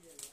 Yeah.